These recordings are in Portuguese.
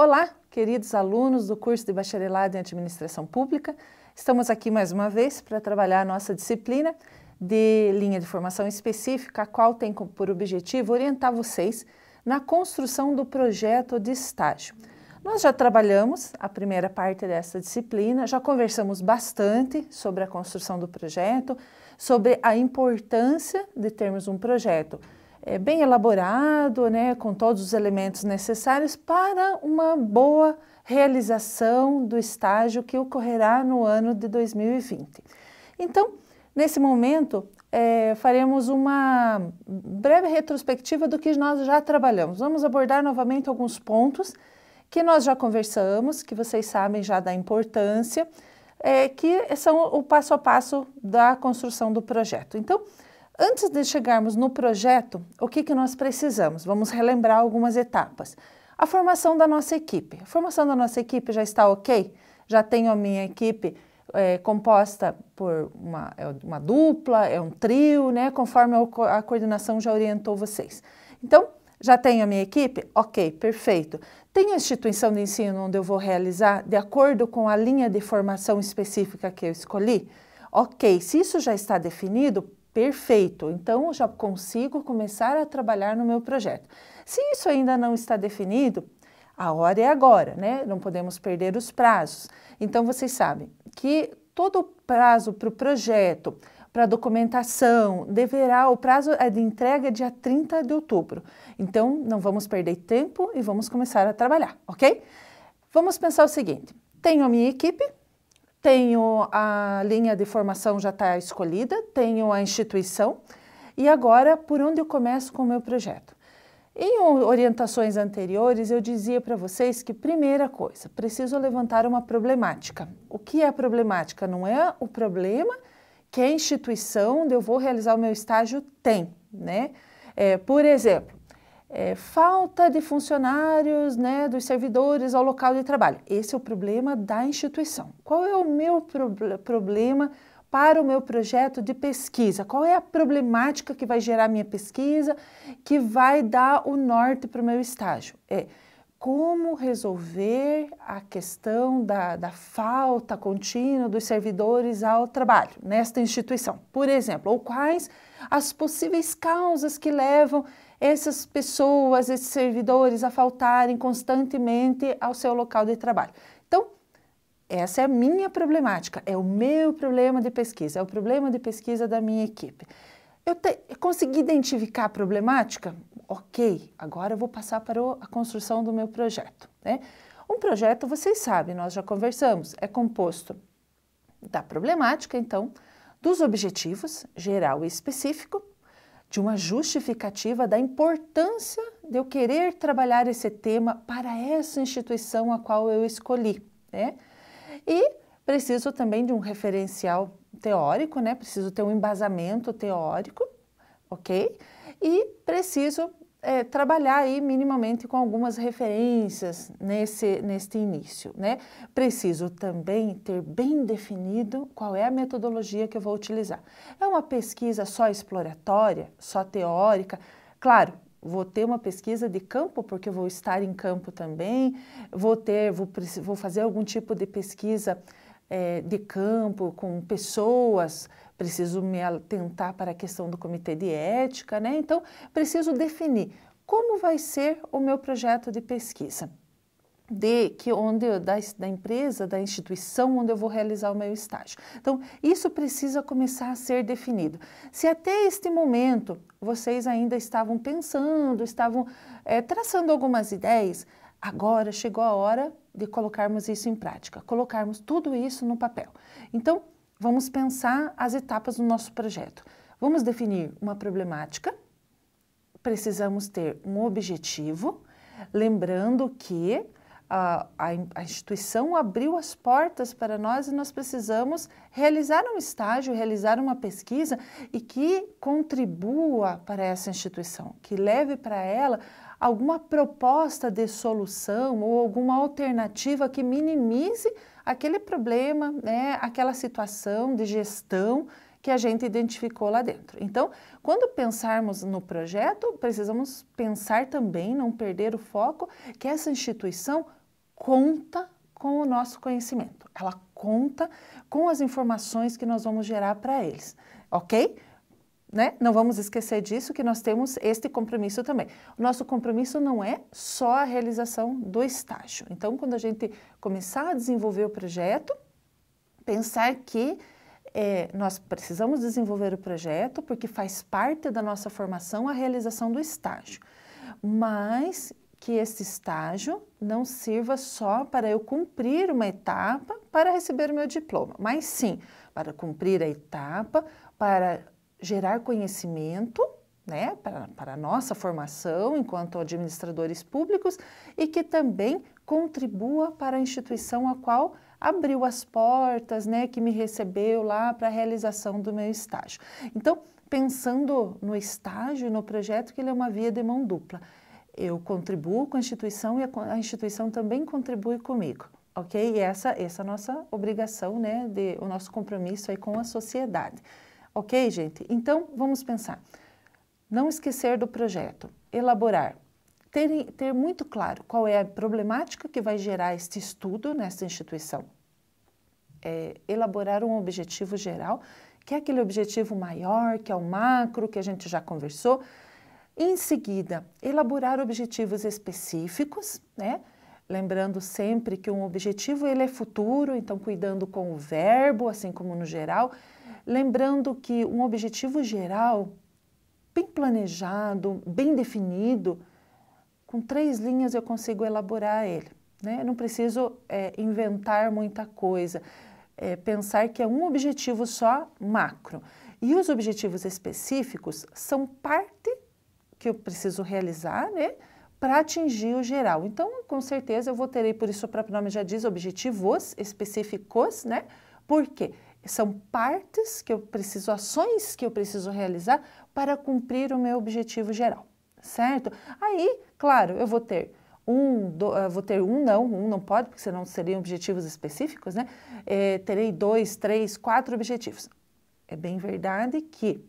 Olá, queridos alunos do curso de Bacharelado em Administração Pública. Estamos aqui mais uma vez para trabalhar a nossa disciplina de linha de formação específica, a qual tem por objetivo orientar vocês na construção do projeto de estágio. Nós já trabalhamos a primeira parte dessa disciplina, já conversamos bastante sobre a construção do projeto, sobre a importância de termos um projeto é, bem elaborado, né, com todos os elementos necessários para uma boa realização do estágio que ocorrerá no ano de 2020. Então, nesse momento, é, faremos uma breve retrospectiva do que nós já trabalhamos. Vamos abordar novamente alguns pontos que nós já conversamos, que vocês sabem já da importância, é, que são o passo a passo da construção do projeto. Então, antes de chegarmos no projeto, o que, que nós precisamos? Vamos relembrar algumas etapas. A formação da nossa equipe. A formação da nossa equipe já está ok? Já tenho a minha equipe é, composta por uma, é uma dupla, é um trio, né? Conforme a coordenação já orientou vocês. Então, já tenho a minha equipe? Ok, perfeito. Tenho a instituição de ensino onde eu vou realizar de acordo com a linha de formação específica que eu escolhi? Ok, se isso já está definido, perfeito. Então, eu já consigo começar a trabalhar no meu projeto. Se isso ainda não está definido, a hora é agora, né? Não podemos perder os prazos. Então, vocês sabem que todo prazo para o projeto, para a documentação, deverá, o prazo é de entrega dia 30 de outubro. Então, não vamos perder tempo e vamos começar a trabalhar, ok? Vamos pensar o seguinte, tenho a minha equipe, tenho a linha de formação já está escolhida, tenho a instituição, e agora, por onde eu começo com o meu projeto? Em orientações anteriores, eu dizia para vocês que, primeira coisa, preciso levantar uma problemática. O que é problemática? Não é o problema que a instituição onde eu vou realizar o meu estágio tem, né? É, por exemplo, é, falta de funcionários, né, dos servidores ao local de trabalho. Esse é o problema da instituição. Qual é o meu pro problema para o meu projeto de pesquisa? Qual é a problemática que vai gerar minha pesquisa, que vai dar o norte para o meu estágio? É como resolver a questão da, da, falta contínua dos servidores ao trabalho nesta instituição, por exemplo, ou quais as possíveis causas que levam essas pessoas, esses servidores a faltarem constantemente ao seu local de trabalho. Então, essa é a minha problemática, é o meu problema de pesquisa, é o problema de pesquisa da minha equipe. Eu, te, eu consegui identificar a problemática? Ok, agora eu vou passar para o, a construção do meu projeto. Né? Um projeto, vocês sabem, nós já conversamos, é composto da problemática, então, dos objetivos, geral e específico, de uma justificativa da importância de eu querer trabalhar esse tema para essa instituição a qual eu escolhi. Né? E preciso também de um referencial teórico, né? Preciso ter um embasamento teórico, ok? E preciso é, trabalhar aí minimamente com algumas referências nesse, neste início, né? Preciso também ter bem definido qual é a metodologia que eu vou utilizar. É uma pesquisa só exploratória, só teórica? Claro, vou ter uma pesquisa de campo, porque eu vou estar em campo também, vou ter, vou, vou fazer algum tipo de pesquisa é, de campo, com pessoas, preciso me atentar para a questão do comitê de ética, né? Então, preciso definir como vai ser o meu projeto de pesquisa de que onde da, da empresa, da instituição onde eu vou realizar o meu estágio. Então, isso precisa começar a ser definido. Se até este momento vocês ainda estavam pensando, estavam é, traçando algumas ideias, agora chegou a hora de colocarmos isso em prática, colocarmos tudo isso no papel. Então, vamos pensar as etapas do nosso projeto. Vamos definir uma problemática, precisamos ter um objetivo, lembrando que a, a, instituição abriu as portas para nós e nós precisamos realizar um estágio, realizar uma pesquisa e que contribua para essa instituição, que leve para ela alguma proposta de solução ou alguma alternativa que minimize aquele problema, né, aquela situação de gestão que a gente identificou lá dentro. Então, quando pensarmos no projeto, precisamos pensar também, não perder o foco, que essa instituição conta com o nosso conhecimento, ela conta com as informações que nós vamos gerar para eles, ok? Né? Não vamos esquecer disso, que nós temos este compromisso também. O nosso compromisso não é só a realização do estágio. Então, quando a gente começar a desenvolver o projeto, pensar que é, nós precisamos desenvolver o projeto porque faz parte da nossa formação a realização do estágio, mas que esse estágio não sirva só para eu cumprir uma etapa para receber o meu diploma, mas sim para cumprir a etapa, para gerar conhecimento né, para, para a nossa formação enquanto administradores públicos e que também contribua para a instituição a qual abriu as portas, né, que me recebeu lá para a realização do meu estágio. Então, pensando no estágio no projeto, que ele é uma via de mão dupla. Eu contribuo com a instituição e a instituição também contribui comigo, ok? E essa, essa é a nossa obrigação, né, de, o nosso compromisso aí com a sociedade. Ok, gente? Então, vamos pensar. Não esquecer do projeto, elaborar, ter, ter muito claro qual é a problemática que vai gerar este estudo nessa instituição. É, elaborar um objetivo geral, que é aquele objetivo maior, que é o macro, que a gente já conversou. Em seguida, elaborar objetivos específicos, né? Lembrando sempre que um objetivo ele é futuro, então cuidando com o verbo, assim como no geral. Lembrando que um objetivo geral, bem planejado, bem definido, com três linhas eu consigo elaborar ele. Né? Não preciso é, inventar muita coisa. É, pensar que é um objetivo só macro. E os objetivos específicos são parte que eu preciso realizar, né? Para atingir o geral. Então, com certeza, eu vou ter aí, por isso o próprio nome já diz, objetivos específicos, né? Por quê? São partes que eu preciso, ações que eu preciso realizar para cumprir o meu objetivo geral, certo? Aí, claro, eu vou ter um, do, uh, vou ter um não, um não pode, porque senão seriam objetivos específicos, né? É, terei dois, três, quatro objetivos. É bem verdade que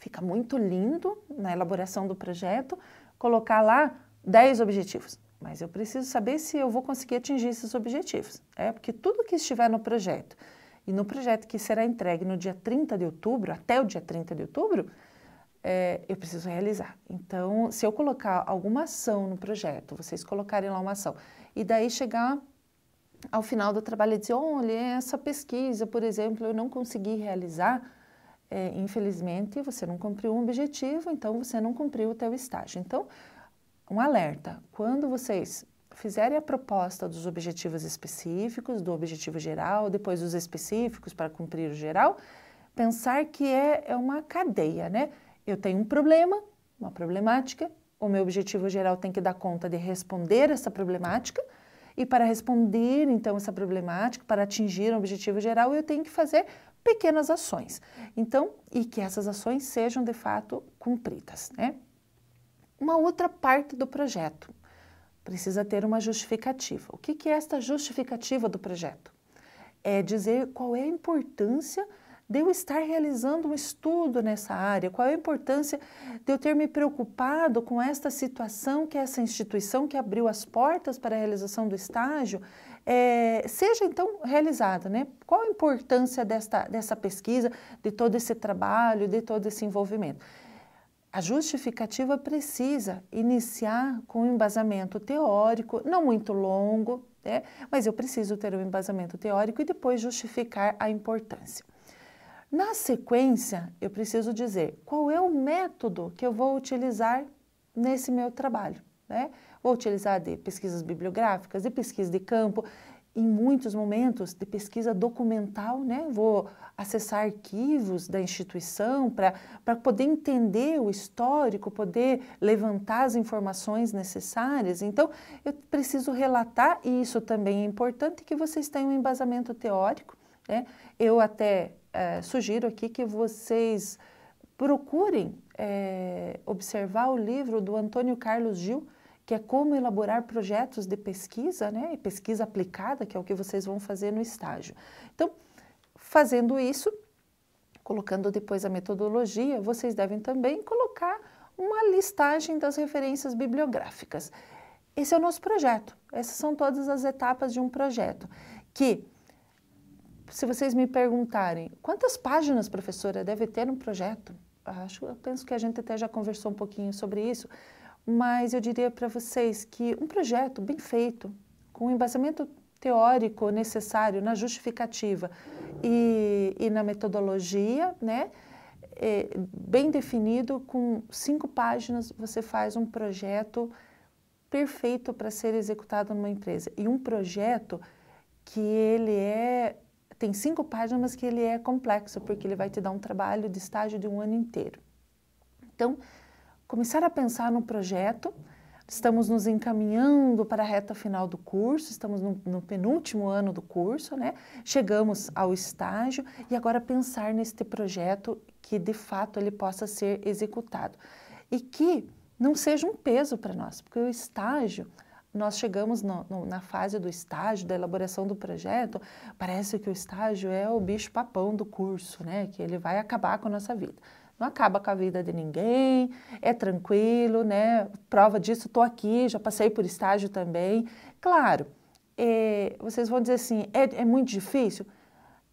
fica muito lindo na elaboração do projeto colocar lá dez objetivos, mas eu preciso saber se eu vou conseguir atingir esses objetivos, é? Porque tudo que estiver no projeto e no projeto que será entregue no dia 30 de outubro, até o dia 30 de outubro, é, eu preciso realizar. Então, se eu colocar alguma ação no projeto, vocês colocarem lá uma ação, e daí chegar ao final do trabalho e dizer, olha, essa pesquisa, por exemplo, eu não consegui realizar, é, infelizmente, você não cumpriu um objetivo, então você não cumpriu o teu estágio. Então, um alerta, quando vocês fizerem a proposta dos objetivos específicos, do objetivo geral, depois dos específicos para cumprir o geral, pensar que é, é uma cadeia, né? Eu tenho um problema, uma problemática, o meu objetivo geral tem que dar conta de responder essa problemática, e para responder então essa problemática, para atingir o objetivo geral, eu tenho que fazer pequenas ações. Então, e que essas ações sejam de fato cumpridas, né? Uma outra parte do projeto precisa ter uma justificativa. O que, que é esta justificativa do projeto? É dizer qual é a importância de eu estar realizando um estudo nessa área, qual a importância de eu ter me preocupado com esta situação que essa instituição que abriu as portas para a realização do estágio é, seja então realizada, né? Qual a importância desta, dessa pesquisa, de todo esse trabalho, de todo esse envolvimento? A justificativa precisa iniciar com um embasamento teórico, não muito longo, né? mas eu preciso ter um embasamento teórico e depois justificar a importância. Na sequência, eu preciso dizer qual é o método que eu vou utilizar nesse meu trabalho. Né? Vou utilizar de pesquisas bibliográficas, de pesquisa de campo, em muitos momentos de pesquisa documental, né? Vou acessar arquivos da instituição para poder entender o histórico, poder levantar as informações necessárias. Então, eu preciso relatar, e isso também é importante, que vocês tenham um embasamento teórico. Né? Eu até é, sugiro aqui que vocês procurem é, observar o livro do Antônio Carlos Gil, que é como elaborar projetos de pesquisa, né, e pesquisa aplicada, que é o que vocês vão fazer no estágio. Então, fazendo isso, colocando depois a metodologia, vocês devem também colocar uma listagem das referências bibliográficas. esse é o nosso projeto. Essas são todas as etapas de um projeto. Que, se vocês me perguntarem, quantas páginas, professora, deve ter um projeto? Acho, eu penso que a gente até já conversou um pouquinho sobre isso, mas eu diria para vocês que um projeto bem feito, com o embasamento teórico necessário na justificativa e, e na metodologia, né? É, bem definido, com cinco páginas, você faz um projeto perfeito para ser executado numa empresa. E um projeto que ele é tem cinco páginas, que ele é complexo, porque ele vai te dar um trabalho de estágio de um ano inteiro. Então, começar a pensar no projeto, estamos nos encaminhando para a reta final do curso, estamos no, no, penúltimo ano do curso, né? Chegamos ao estágio e agora pensar neste projeto que de fato ele possa ser executado e que não seja um peso para nós, porque o estágio, nós chegamos no, no, na fase do estágio, da elaboração do projeto, parece que o estágio é o bicho papão do curso, né? Que ele vai acabar com a nossa vida. Não acaba com a vida de ninguém, é tranquilo, né? Prova disso, estou aqui, já passei por estágio também. Claro, é, vocês vão dizer assim, é, é muito difícil?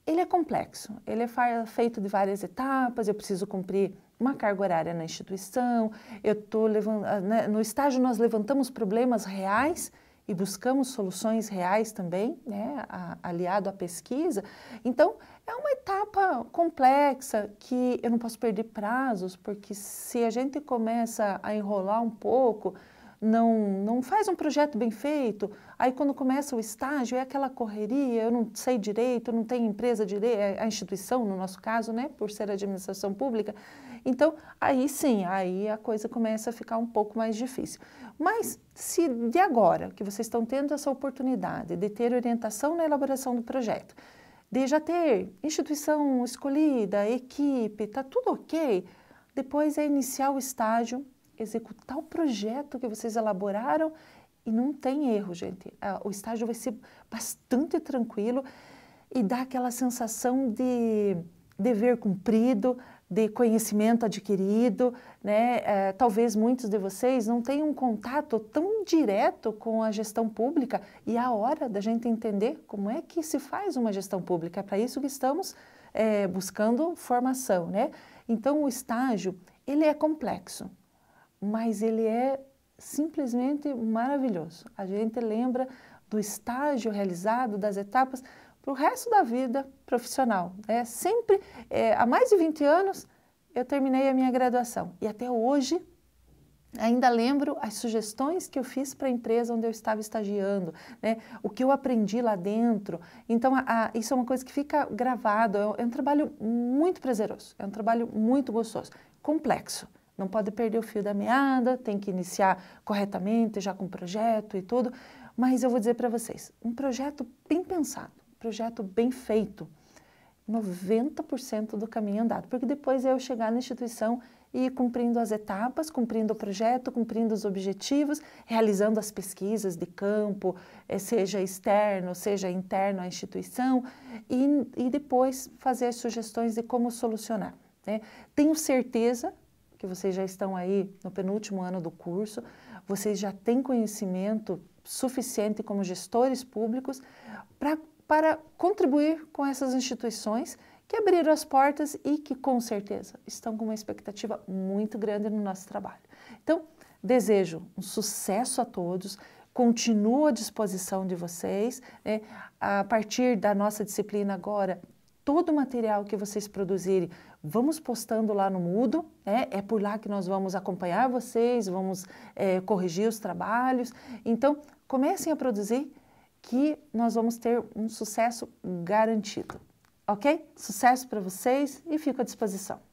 Ele é complexo, ele é feito de várias etapas, eu preciso cumprir uma carga horária na instituição, eu tô ah, né, no estágio nós levantamos problemas reais e buscamos soluções reais também, né, aliado à pesquisa. Então, é uma etapa complexa que eu não posso perder prazos, porque se a gente começa a enrolar um pouco, não, não faz um projeto bem feito, aí quando começa o estágio é aquela correria, eu não sei direito, não tenho empresa direito, é a instituição no nosso caso, né, por ser administração pública, então aí sim, aí a coisa começa a ficar um pouco mais difícil. Mas se de agora que vocês estão tendo essa oportunidade de ter orientação na elaboração do projeto, de já ter instituição escolhida, equipe, está tudo ok, depois é iniciar o estágio executar o projeto que vocês elaboraram e não tem erro, gente. Ah, o estágio vai ser bastante tranquilo e dá aquela sensação de dever cumprido, de conhecimento adquirido, né? É, talvez muitos de vocês não tenham um contato tão direto com a gestão pública e é a hora da gente entender como é que se faz uma gestão pública. É para isso que estamos é, buscando formação, né? Então, o estágio, ele é complexo mas ele é simplesmente maravilhoso. A gente lembra do estágio realizado, das etapas, para o resto da vida profissional. É sempre, é, há mais de 20 anos, eu terminei a minha graduação e até hoje ainda lembro as sugestões que eu fiz para a empresa onde eu estava estagiando, né? o que eu aprendi lá dentro. Então, a, a, isso é uma coisa que fica gravado, é, é um trabalho muito prazeroso, é um trabalho muito gostoso, complexo não pode perder o fio da meada, tem que iniciar corretamente, já com projeto e tudo. Mas eu vou dizer para vocês, um projeto bem pensado, um projeto bem feito, 90% do caminho andado, porque depois é eu chegar na instituição e cumprindo as etapas, cumprindo o projeto, cumprindo os objetivos, realizando as pesquisas de campo, eh, seja externo, seja interno à instituição, e, e depois fazer as sugestões de como solucionar. Né? Tenho certeza que vocês já estão aí no penúltimo ano do curso, vocês já têm conhecimento suficiente como gestores públicos pra, para contribuir com essas instituições que abriram as portas e que, com certeza, estão com uma expectativa muito grande no nosso trabalho. Então, desejo um sucesso a todos, continuo à disposição de vocês. Né? A partir da nossa disciplina agora, todo o material que vocês produzirem, vamos postando lá no Mudo, né? é por lá que nós vamos acompanhar vocês, vamos é, corrigir os trabalhos. Então, comecem a produzir que nós vamos ter um sucesso garantido, ok? Sucesso para vocês e fico à disposição.